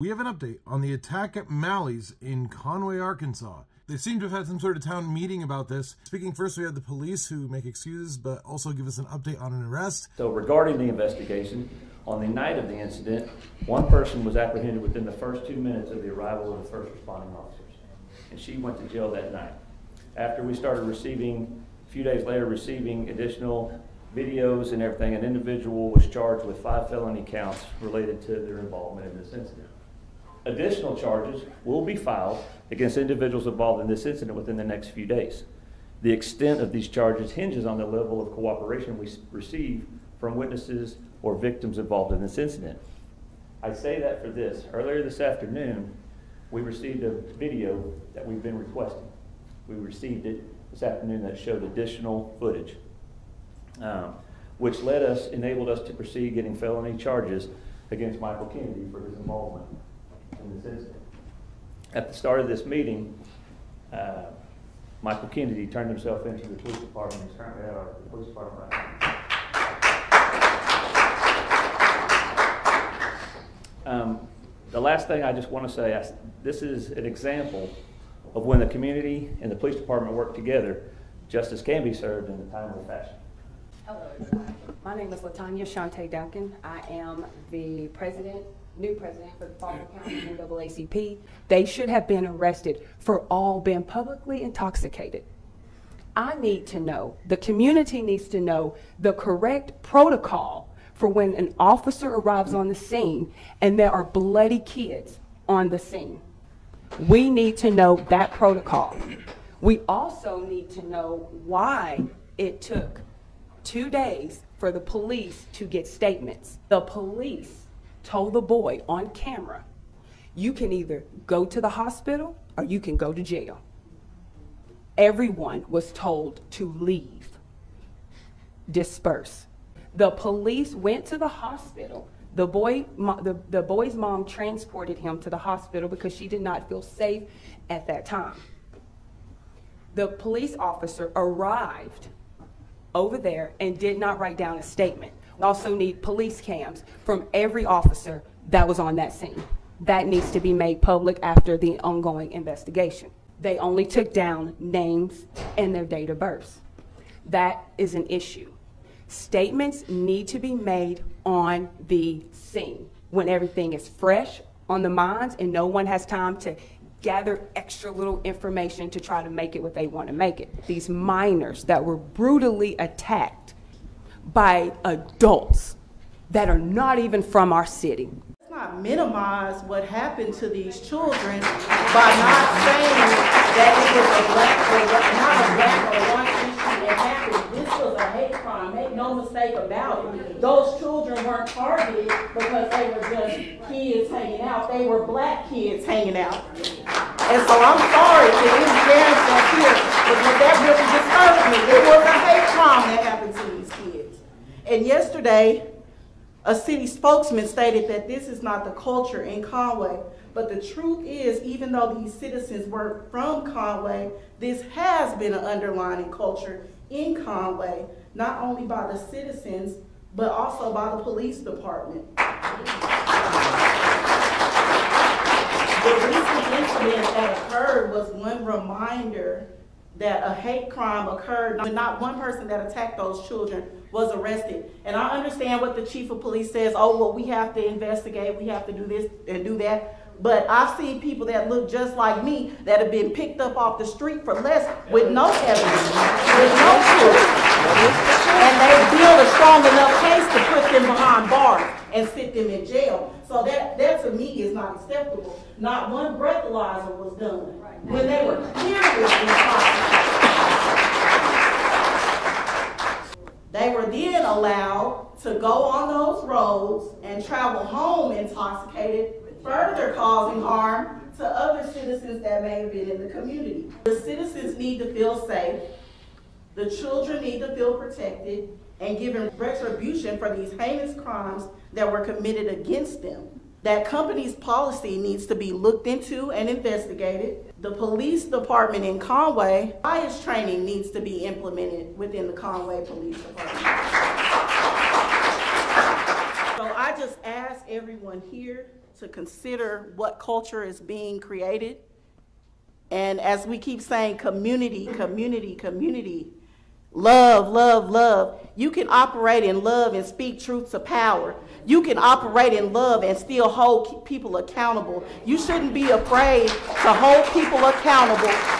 We have an update on the attack at Mally's in Conway, Arkansas. They seem to have had some sort of town meeting about this. Speaking first, we have the police who make excuses, but also give us an update on an arrest. So regarding the investigation, on the night of the incident, one person was apprehended within the first two minutes of the arrival of the first responding officers, and she went to jail that night. After we started receiving, a few days later, receiving additional videos and everything, an individual was charged with five felony counts related to their involvement in this incident. Additional charges will be filed against individuals involved in this incident within the next few days. The extent of these charges hinges on the level of cooperation we receive from witnesses or victims involved in this incident. I say that for this. Earlier this afternoon, we received a video that we've been requesting. We received it this afternoon that showed additional footage, um, which led us, enabled us to proceed getting felony charges against Michael Kennedy for his involvement At the start of this meeting, uh, Michael Kennedy turned himself into the police department. He's currently at our police department right now. Um, The last thing I just want to say, I this is an example of when the community and the police department work together, justice can be served in a timely fashion. Hello. My name is Latanya Shante Duncan. I am the president, new president for the Faulkner County NAACP. They should have been arrested for all being publicly intoxicated. I need to know, the community needs to know the correct protocol for when an officer arrives on the scene and there are bloody kids on the scene. We need to know that protocol. We also need to know why it took two days for the police to get statements. The police told the boy on camera, you can either go to the hospital or you can go to jail. Everyone was told to leave, disperse. The police went to the hospital. The boy, the, the boy's mom transported him to the hospital because she did not feel safe at that time. The police officer arrived over there and did not write down a statement. Also need police cams from every officer that was on that scene. That needs to be made public after the ongoing investigation. They only took down names and their date of birth. That is an issue. Statements need to be made on the scene when everything is fresh on the minds and no one has time to gather extra little information to try to make it what they want to make it. These minors that were brutally attacked by adults that are not even from our city. Let's not minimize what happened to these children by not saying that it was a black or not a black or white issue that happened. This was a hate crime, make no mistake about it. Those children weren't targeted because they were just kids hanging out, they were black kids hanging out. And so I'm sorry to any parents that's here, because that really disturbed me. It was a hate crime that happened to. And yesterday, a city spokesman stated that this is not the culture in Conway. But the truth is, even though these citizens were from Conway, this has been an underlying culture in Conway, not only by the citizens, but also by the police department. The recent incident that occurred was one reminder that a hate crime occurred, but not one person that attacked those children was arrested. And I understand what the chief of police says, oh, well, we have to investigate, we have to do this and do that. But I've seen people that look just like me that have been picked up off the street for less with no evidence, with no proof. And they build a strong enough case to put them behind bars and sit them in jail. So that, that to me is not acceptable. Not one breathalyzer was done when they were clearly intoxicated. They were then allowed to go on those roads and travel home intoxicated, further causing harm to other citizens that may have been in the community. The citizens need to feel safe. The children need to feel protected and given retribution for these heinous crimes that were committed against them. That company's policy needs to be looked into and investigated. The police department in Conway, bias training needs to be implemented within the Conway Police Department. So I just ask everyone here to consider what culture is being created. And as we keep saying, community, community, community, love, love, love. You can operate in love and speak truth to power. You can operate in love and still hold people accountable. You shouldn't be afraid to hold people accountable